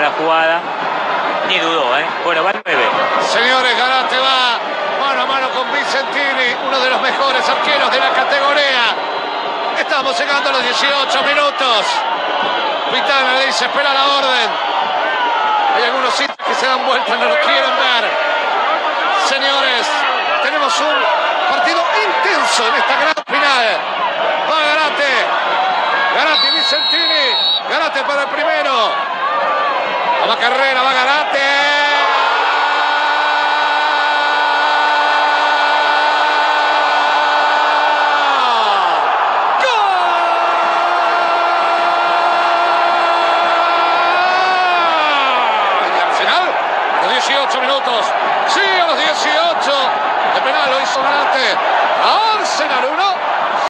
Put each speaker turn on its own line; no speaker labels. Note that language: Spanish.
la jugada. Ni dudó, ¿eh? Bueno, va 9.
Señores, Garate va mano a mano con Vicentini, uno de los mejores arqueros de la categoría. Estamos llegando a los 18 minutos. Pitana le dice, espera la orden. Hay algunos sitios que se dan vuelta, no lo quieren ver. Señores, tenemos un partido intenso en esta gran final. Va Garate. Garate Vicentini. Garate para el primero. Va la carrera, va Garate. ¡Gol! Y al final, a los 18 minutos, sí, a los 18, de penal lo hizo Garate. 1,